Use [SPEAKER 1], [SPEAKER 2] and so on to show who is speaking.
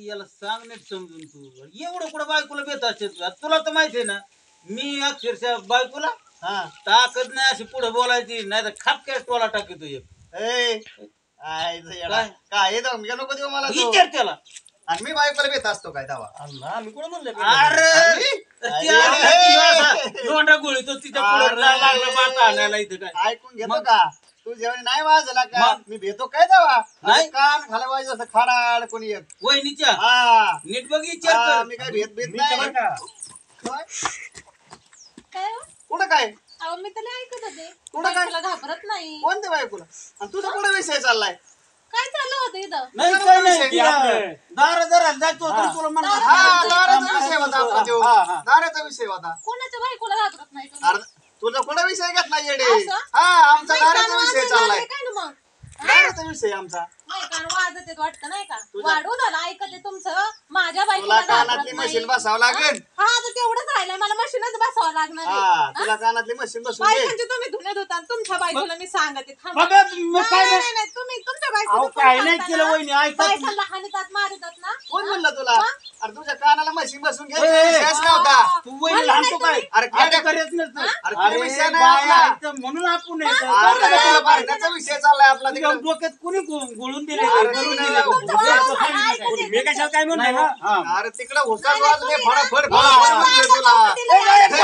[SPEAKER 1] याला सांग नीट समजून तू एवढं कुठं बायकोला बेत असेल का? तुला तर माहिती आहे ना मी अक्षरशः बायकोला
[SPEAKER 2] हा
[SPEAKER 1] ताकद नाही अशी पुढे बोलायची नाही तर खापक्यास टोला टाकतो एक
[SPEAKER 2] ए आय इथं येडा.
[SPEAKER 1] काय?
[SPEAKER 2] काय हे धमक्या नको देऊ मला तू.
[SPEAKER 1] विचार त्याला
[SPEAKER 2] आणि मी बायकोला भेट असतो काय दावा
[SPEAKER 3] अल्ला आम्ही कोण म्हणलं
[SPEAKER 1] अरे
[SPEAKER 2] अरे,
[SPEAKER 1] ती तिच्या पुढे
[SPEAKER 2] अरे.
[SPEAKER 1] लागला आणायला इथं काय
[SPEAKER 2] ऐकून घेतो
[SPEAKER 1] मग?
[SPEAKER 2] का तू जेवण नाही वाजला का?
[SPEAKER 1] मग?
[SPEAKER 2] मी भेटतो काय दावा
[SPEAKER 1] नाही.
[SPEAKER 2] कान खाला वाजत असं खाडाड कोणी एक
[SPEAKER 1] वहिनीच्या?
[SPEAKER 2] हा.
[SPEAKER 1] नीट बघ विचार
[SPEAKER 2] हा,
[SPEAKER 1] कर.
[SPEAKER 2] मी काय भेट भेट नाही. काय?
[SPEAKER 4] काय हो?
[SPEAKER 2] कुठं काय?
[SPEAKER 4] अहो मी त्याला ऐकत होते.
[SPEAKER 2] कुठं काय?
[SPEAKER 4] तुला घाबरत नाही.
[SPEAKER 2] कोणत्या बायकोला? आणि तुझा कुठं विषय चाललाय?
[SPEAKER 4] काय चाललं होतं इथं?
[SPEAKER 1] नाही काय
[SPEAKER 2] विषय
[SPEAKER 1] नाही
[SPEAKER 3] की आपलं.
[SPEAKER 1] दारा दारा जातो तरी तुला
[SPEAKER 2] हा दाराचा विषय होता आपला तो. दाराचा विषय होता.
[SPEAKER 4] कोणाच्या बायकोला घाबरत नाही तुम्ही?
[SPEAKER 2] अरे तुझा कुठं विषय घेतला येडे?
[SPEAKER 4] असं?
[SPEAKER 2] हा आमचा
[SPEAKER 4] नाही, कान
[SPEAKER 2] विषय
[SPEAKER 4] वाजत
[SPEAKER 2] चाललाय.
[SPEAKER 4] काय ना मग?
[SPEAKER 2] विषय आमचा.
[SPEAKER 4] नाही कान वाजत येत वाटतं नाही का?
[SPEAKER 2] तुझ्या-
[SPEAKER 4] वाढू झालं ऐकत आहे तुमचं. माझ्या
[SPEAKER 2] तुला
[SPEAKER 4] बायकोला
[SPEAKER 2] कानातली
[SPEAKER 4] घाबरत नाही.
[SPEAKER 2] मशीन बसावं लागेल.
[SPEAKER 4] हा तर तेवढंच राहिलंय. मला मशीनच बसावं लागणार आहे.
[SPEAKER 2] हा तुला कानातली मशीन बसून दे.
[SPEAKER 4] बायकांचे तुम्ही तुमच्या बायकोला मी सांगते थांबा.
[SPEAKER 1] मग मग काय
[SPEAKER 4] नाही,
[SPEAKER 1] नाही
[SPEAKER 4] तुम्ही तुमच्या
[SPEAKER 1] अहो, काय नाही
[SPEAKER 4] सांगता
[SPEAKER 1] केलं
[SPEAKER 4] ना?
[SPEAKER 1] वहिनी, ऐका तुम्ही.
[SPEAKER 4] बायकांना हानितात मारितात ना?
[SPEAKER 2] कोण म्हणलं तुला? अरे तुझ्या मशीन बसून घे.
[SPEAKER 1] ए, ए,
[SPEAKER 2] विषयच नव्हता.
[SPEAKER 1] तू लहानतो काय
[SPEAKER 2] अरे काय
[SPEAKER 1] करत नसतं.
[SPEAKER 2] अरे काय विषय नाही आपला.
[SPEAKER 1] म्हणून आपण.
[SPEAKER 2] अरे तुला भांडण्याचा विषय चाललाय आपला तिकडे.
[SPEAKER 1] डोक्यात कुणी गो- गोळून दिले
[SPEAKER 2] अरे
[SPEAKER 1] काय?
[SPEAKER 3] मी कशाला काय म्हणतो
[SPEAKER 1] नाही.
[SPEAKER 2] अरे तिकडे हुसाच वाजले फडाफड
[SPEAKER 4] नाही,
[SPEAKER 2] फडाफड
[SPEAKER 4] नाही,
[SPEAKER 2] म्हणले तुला